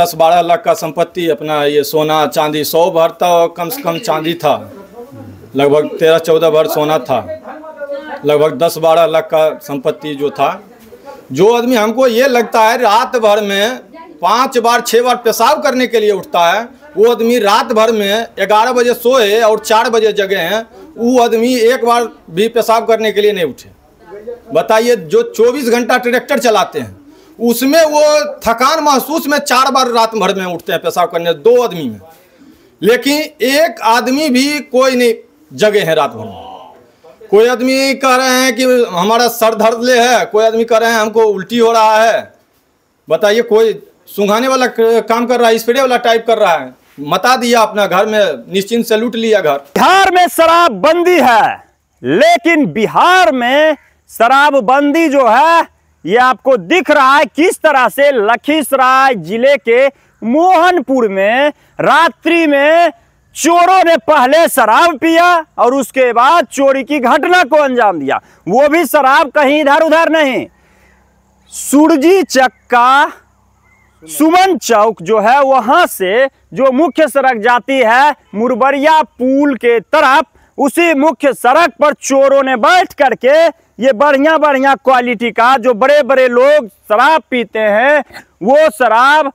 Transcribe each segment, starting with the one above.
दस बारह लाख का संपत्ति अपना ये सोना चांदी सौ भर था और कम से कम चांदी था। लगभग तेरह चौदह भर सोना था। लगभग दस बारह लाख का संपत्ति जो था। जो आदमी हमको ये लगता है, रात भर में पाँच बार छः बार पेशाब करने के लिए उठता है, वो आदमी रात भर में ग्यारह बजे सोए और चार बजे जगे हैं, वो आदमी एक बार भी पेशाब करने के लिए नहीं उठे। बताइए, जो 24 घंटा ट्रैक्टर चलाते हैं उसमें वो थकान महसूस में चार बार रात भर में उठते हैं पेशाब करने, दो आदमी में। लेकिन एक आदमी भी कोई नहीं, जगे हैं रात भर में। कोई आदमी कह रहे हैं कि हमारा सर दर्द ले है, कोई आदमी कह रहे हैं हमको उल्टी हो रहा है। बताइए, कोई सुंघाने वाला काम कर रहा है, स्प्रे वाला टाइप कर रहा है, मता दिया अपना घर में, निश्चिंत से लूट लिया घर। बिहार में शराब बंदी है, लेकिन बिहार में शराब बंदी जो है ये आपको दिख रहा है किस तरह से लखीसराय ज़िले के मोहनपुर में रात्रि में चोरों ने पहले शराब पिया और उसके बाद चोरी की घटना को अंजाम दिया। वो भी शराब कहीं इधर उधर नहीं। सुरजी चक्का सुमन चौक जो है, वहाँ से जो मुख्य सड़क जाती है मुरबरिया पुल के तरफ़, उसी मुख्य सड़क पर चोरों ने बैठ करके ये बढ़िया बढ़िया क्वालिटी का जो बड़े बड़े लोग शराब पीते हैं, वो शराब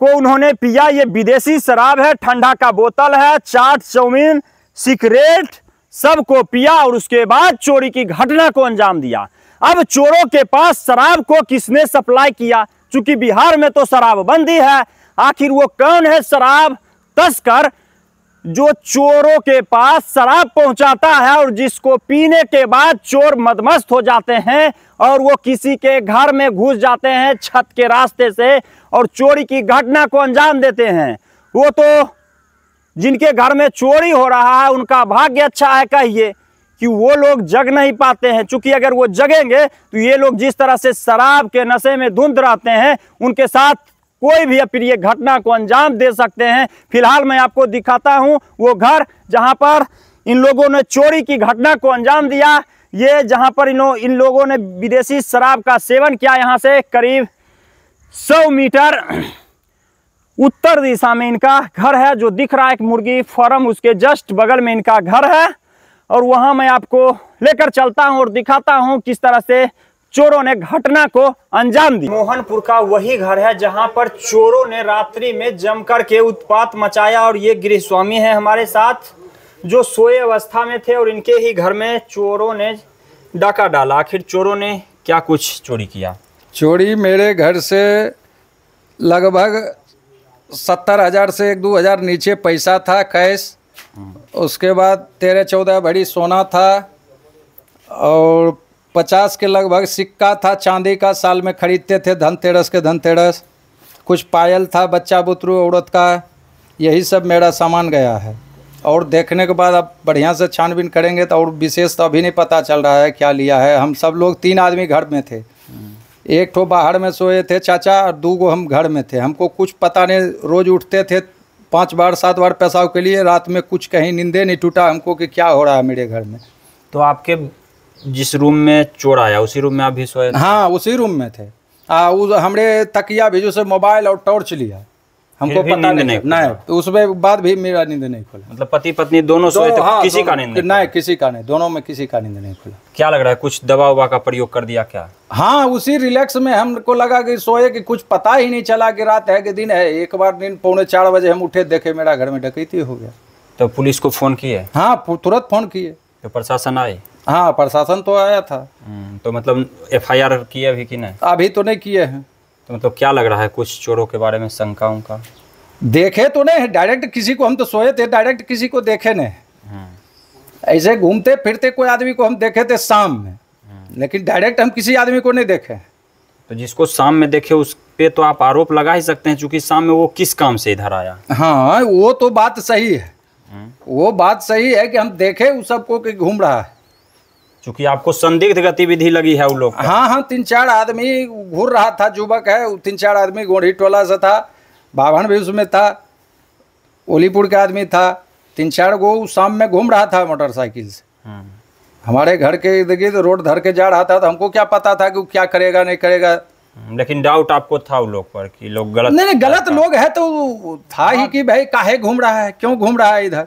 को उन्होंने पिया। ये विदेशी शराब है, ठंडा का बोतल है, चाट, चाउमीन, सिगरेट, सबको पिया और उसके बाद चोरी की घटना को अंजाम दिया। अब चोरों के पास शराब को किसने सप्लाई किया? चूँकि बिहार में तो शराब बंदी है, आखिर वो कौन है शराब? तस्कर जो चोरों के पास शराब पहुंचाता है और जिसको पीने के बाद चोर मदमस्त हो जाते हैं और वो किसी के घर में घुस जाते हैं छत के रास्ते से और चोरी की घटना को अंजाम देते हैं। वो तो जिनके घर में चोरी हो रहा है, उनका भाग्य अच्छा है, कहिए कि वो लोग जग नहीं पाते हैं। चूँकि अगर वो जगेंगे तो ये लोग जिस तरह से शराब के नशे में धुंध रहते हैं, उनके साथ कोई भी अप्रिय घटना को अंजाम दे सकते हैं। फ़िलहाल मैं आपको दिखाता हूँ, वो घर जहाँ पर इन लोगों ने चोरी की घटना को अंजाम दिया, ये जहाँ पर इन इन लोगों ने विदेशी शराब का सेवन किया, यहाँ से करीब सौ मीटर उत्तर दिशा में इनका घर है, जो दिख रहा है एक मुर्गी फार्म, उसके जस्ट बगल में इनका घर है। और वहाँ मैं आपको लेकर चलता हूँ और दिखाता हूँ किस तरह से चोरों ने घटना को अंजाम दिया। मोहनपुर का वही घर है जहाँ पर चोरों ने रात्रि में जमकर के उत्पात मचाया और ये गृहस्वामी है हमारे साथ जो सोए अवस्था में थे और इनके ही घर में चोरों ने डाका डाला। आखिर चोरों ने क्या कुछ चोरी किया? चोरी मेरे घर से लगभग सत्तर हज़ार से एक दो हज़ार नीचे पैसा था कैश। उसके बाद तेरह चौदह भरी सोना था और पचास के लगभग सिक्का था, चांदी का, साल में खरीदते थे, धनतेरस के धनतेरस। कुछ पायल था, बच्चा बुतरू, औरत का, यही सब मेरा सामान गया है। और देखने के बाद अब बढ़िया से छानबीन करेंगे तो और विशेष तो अभी नहीं पता चल रहा है क्या लिया है। हम सब लोग तीन आदमी घर में थे। एक ठो बाहर में सोए थे चाचा और दो गो हम घर में थे। हमको कुछ पता नहीं, रोज उठते थे पाँच बार, सात बार पेशाब के लिए, रात में कुछ कहीं नींदे नहीं टूटा हमको कि क्या हो रहा है मेरे घर में। तो आपके जिस रूम में चोर आया उसी रूम में आप भी सोए हाँ उसी रूम में थे। आ उस हमरे तकिया भेजो से मोबाइल और टॉर्च लिया। हमको पता नींद नहीं नहीं नहीं तो उसमें बाद भी मेरा नींद नहीं खुला। मतलब पति पत्नी दोनों सोए हाँ, किसी का नींद नहीं नहीं किसी का नहीं दोनों में किसी का नींद नहीं खुला। क्या लग रहा है कुछ दवा उवा का प्रयोग कर दिया क्या? हाँ उसी रिलैक्स में हमको लगा कि सोए कि कुछ पता ही नहीं चला कि रात है कि दिन है। एक बार दिन पौने चार बजे हम उठे देखे मेरा घर में डकैती हो गया। तो पुलिस को फ़ोन किए? हाँ तुरंत फ़ोन किए। तो प्रशासन आए? हाँ प्रशासन तो आया था। हम्म, तो मतलब एफ़ आई आर किए अभी कि नहीं? अभी तो नहीं किए हैं। तो मतलब क्या लग रहा है कुछ चोरों के बारे में शंकाओं का? देखे तो नहीं डायरेक्ट किसी को हम तो सोए थे डायरेक्ट किसी को देखे नहीं। हम्म, ऐसे घूमते फिरते कोई आदमी को हम देखे थे शाम में लेकिन डायरेक्ट हम किसी आदमी को नहीं देखे। तो जिसको शाम में देखे उस पे तो आप आरोप लगा ही सकते हैं क्योंकि शाम में वो किस काम से इधर आया? हाँ वो तो बात सही है। हम्म, वो बात सही है कि हम देखे उस सबको कि घूम रहा है। क्योंकि आपको संदिग्ध गतिविधि लगी है वो लोग हाँ हाँ तीन चार आदमी घूर रहा था युवक है तीन चार आदमी गोढ़ी टोला से था बाभन भी उसमें था ओलीपुर का आदमी था तीन चार गो शाम में घूम रहा था मोटरसाइकिल से। हम्म, हमारे घर के इर्द गिर्द रोड धर के जा रहा था तो हमको क्या पता था कि वो क्या करेगा नहीं करेगा। लेकिन डाउट आपको था उन लोग पर कि लोग गलत नहीं नहीं गलत लोग है तो था ही कि भाई काहे घूम रहा है क्यों घूम रहा है इधर?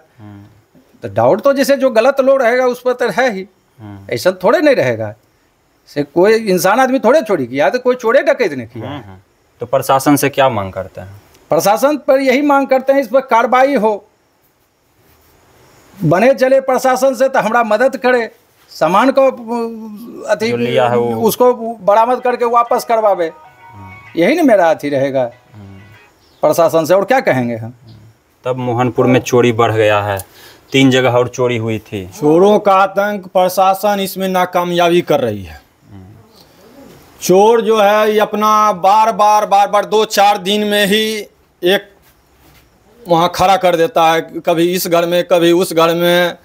तो डाउट तो जैसे जो गलत लोग रहेगा उस पर तो है ही। ऐसा थोड़े नहीं रहेगा। से कोई इंसान आदमी थोड़े चोरी किया तो कोई चोरे डकैत ने किया। हम्म, हम्म। तो प्रशासन से क्या मांग करते हैं? प्रशासन पर यही मांग करते हैं इस पर कार्रवाई हो। बने चले प्रशासन से तो हमारा मदद करे। सामान को अ, अथी लिया है वो- उसको बरामद करके वापस करवावे। यही ना मेरा अथी रहेगा। प्रशासन से और क्या कहेंगे हम? तब मोहनपुर में चोरी बढ़ गया है। तीन जगह और चोरी हुई थी। चोरों का आतंक प्रशासन इसमें नाकामयाबी कर रही है। चोर जो है, ये अपना बार बार बार बार, दो, चार दिन में ही एक वहाँ खड़ा कर देता है। कभी इस घर में, कभी उस घर में,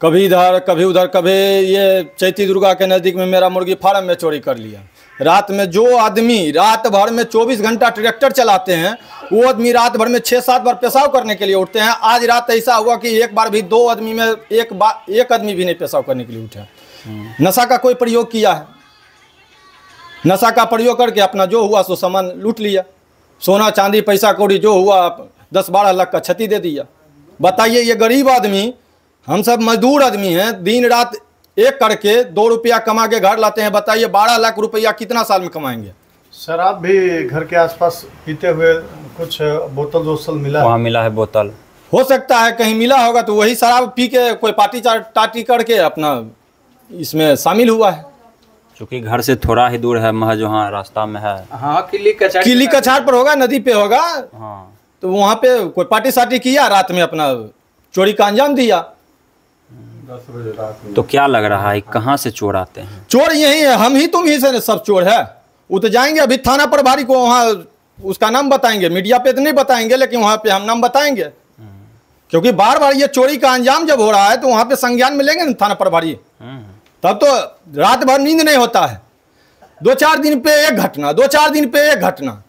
कभी इधर, कभी उधर, कभी ये चैती दुर्गा के नज़दीक में मेरा मुर्गी फार्म में चोरी कर लिया। रात में जो आदमी रात भर में 24 घंटा ट्रैक्टर चलाते हैं, वो आदमी रात भर में छः सात बार पेशाब करने के लिए उठते हैं। आज रात ऐसा हुआ कि एक बार भी दो आदमी में एक बार एक आदमी भी नहीं पेशाब करने के लिए उठे। नशा का कोई प्रयोग किया है? नशा का प्रयोग करके अपना जो हुआ सो सामान लूट लिया। सोना, चांदी, पैसा, कौड़ी, जो हुआ दस बारह लाख का क्षति दे दिया। बताइए, ये गरीब आदमी, हम सब मजदूर आदमी हैं, दिन रात एक करके दो रुपया कमा के घर लाते हैं। बताइए बारह लाख रुपया कितना साल में कमाएँगे? शराब भी घर के आसपास पीते हुए कुछ बोतल वोतल मिला? है। वहाँ मिला है बोतल। हो सकता है कहीं मिला होगा तो वही शराब पी के कोई पार्टी टाटी करके अपना इसमें शामिल हुआ है। चूँकि घर से थोड़ा ही दूर है महज वहाँ रास्ता में है। हाँ किली कचहरी किली कछार पर होगा नदी पे होगा। हाँ। तो वहाँ पे कोई पार्टी सार्टी किया रात में अपना चोरी का अंजाम दिया। तो क्या लग रहा है कहाँ से चोर आते हैं? चोर यही है हम ही तुम ही से सब चोर है। वो तो जाएँगे अभी थाना प्रभारी को वहाँ उसका नाम बताएँगे। मीडिया पे तो नहीं बताएँगे लेकिन वहाँ पे हम नाम बताएँगे। क्योंकि बार बार ये चोरी का अंजाम जब हो रहा है तो वहाँ पे संज्ञान में लेंगे ना थाना प्रभारी। तब तो रात भर नींद नहीं होता है। दो चार दिन पे एक घटना दो चार दिन पे एक घटना।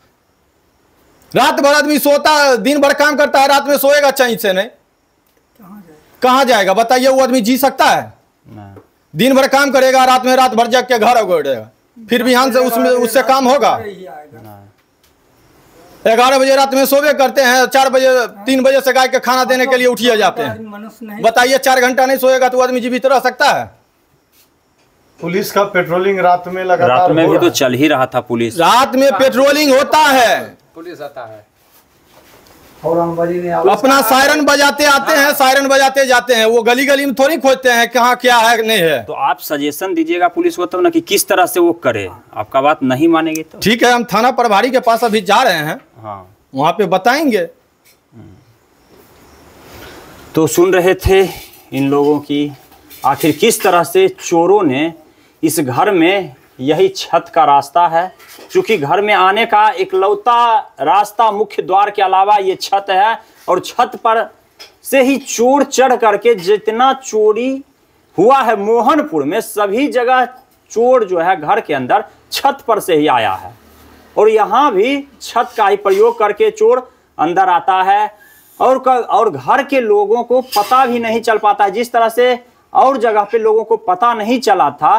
रात भर आदमी सोता दिन भर काम करता है रात में सोएगा चैन से नहीं। कहाँ जाएगा? बताइए वो आदमी जी सकता है? दिन भर काम करेगा रात में रात भर जग के घर उगड़ेगा। फिर बिहान से उसमें उससे काम होगा। ग्यारह बजे रात में सोवे करते हैं चार बजे तीन बजे से गाय के खाना देने के लिए उठिए जाते हैं बताइए चार घंटा नहीं सोएगा तो वो आदमी जीवित रह सकता है? पुलिस का पेट्रोलिंग रात में लगातार रात में भी तो चल ही रहा था पुलिस। रात में पेट्रोलिंग होता है। पुलिस आता है। अपना सायरन बजाते आते हैं सायरन बजाते जाते हैं। वो गली गली में थोड़ी खोजते हैं कहाँ क्या है नहीं है। तो आप सजेशन दीजिएगा पुलिस को तब ना कि किस तरह से वो करे। आपका बात नहीं मानेंगे तो। ठीक है हम थाना प्रभारी के पास अभी जा रहे हैं। हाँ। वहाँ पे बताएँगे। तो सुन रहे थे इन लोगों की आखिर किस तरह से चोरों ने इस घर में यही छत का रास्ता है। क्योंकि घर में आने का इकलौता रास्ता मुख्य द्वार के अलावा ये छत है और छत पर से ही चोर चढ़ करके जितना चोरी हुआ है मोहनपुर में सभी जगह चोर जो है घर के अंदर छत पर से ही आया है। और यहाँ भी छत का ही प्रयोग करके चोर अंदर आता है और क, और घर के लोगों को पता भी नहीं चल पाता। है जिस तरह से और जगह पे लोगों को पता नहीं चला था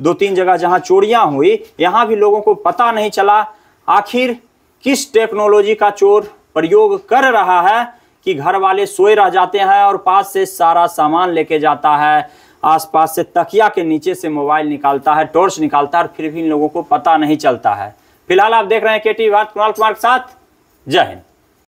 दो तीन जगह जहाँ चोरियाँ हुई, यहाँ भी लोगों को पता नहीं चला, आखिर किस टेक्नोलॉजी का चोर प्रयोग कर रहा है कि घर वाले सोए रह जाते हैं और पास से सारा सामान लेके जाता है, आसपास से तकिया के नीचे से मोबाइल निकालता है, टॉर्च निकालता है और फिर भी इन लोगों को पता नहीं चलता है। फ़िलहाल आप देख रहे हैं के टी भारत कुणाल कुमार के साथ, जय हिंद।